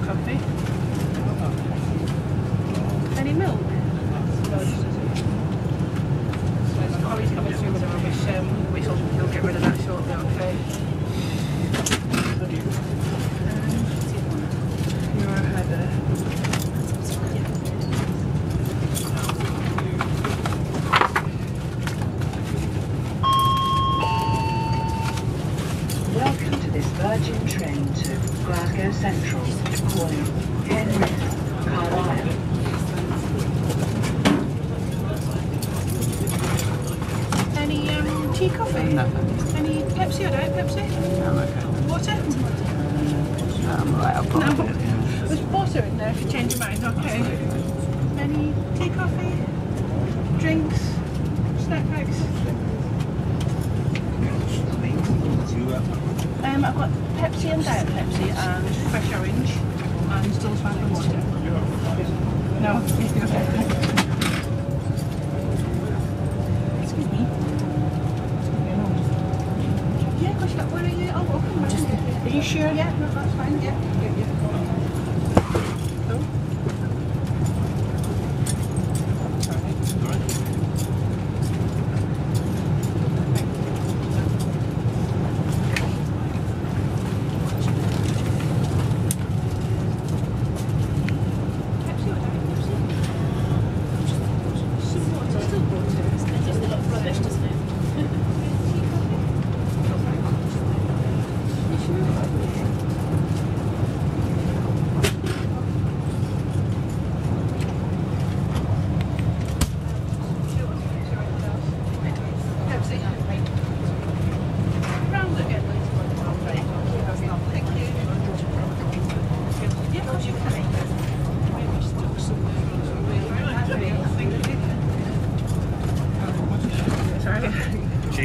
cup of coffee. Any Virgin train to Glasgow Central, calling Penrith, Carlisle. Any um, tea, coffee? No. Any Pepsi or Diet Pepsi? I'm okay. Water? I'm right, I'll put No. it, yeah. There's water in there if you change your mind, okay? Any tea, coffee? Drinks? Snack bags? Um, I've got Pepsi and Diet Pepsi and fresh orange and still sparkling water. No, okay. Excuse me. Yeah, that- where are you? Oh, welcome. Are you sure? Yeah, no, that's fine. Yeah, yeah, yeah. Cool. Pepsi or Diet Pepsi? Some water, still water. It does look rubbish, doesn't it? Pepsi. Round again, please. Thank you. Yeah, of course you can. Maybe stuck somewhere on some real Thank you.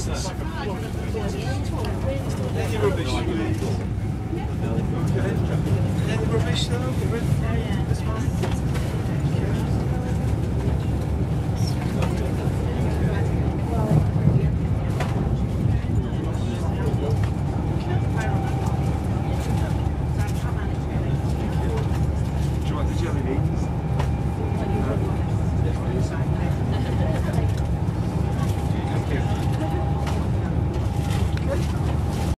Ça va, c'est ça. Any rubbish though?